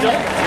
Don't